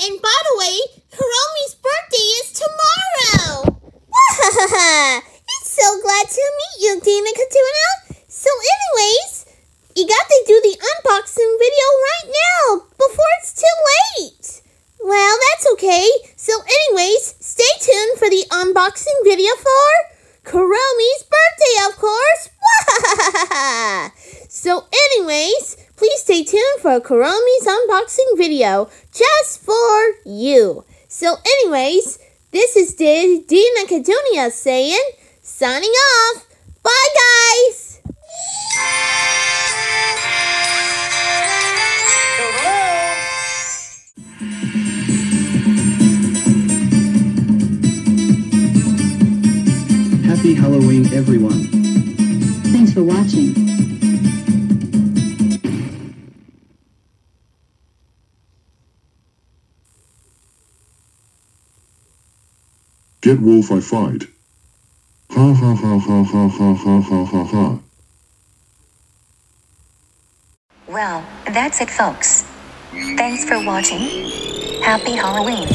And by the way, Kuromi's birthday is tomorrow. it's so glad to meet you, Deena Kidoonia. So, anyways, you got to do the unboxing video right now before it's too late. Well, that's okay. So, anyways, stay tuned for the unboxing video for Kuromi's birthday, of course. so, anyways, please stay tuned for Kuromi's unboxing video just for you. So, anyways, this is D- Deena Kidoonia saying, signing off. Bye, guys. Happy Halloween everyone. Thanks for watching. Get wolf I fight. Ha ha ha ha ha ha ha ha ha ha. Well, that's it folks. Thanks for watching. Happy Halloween.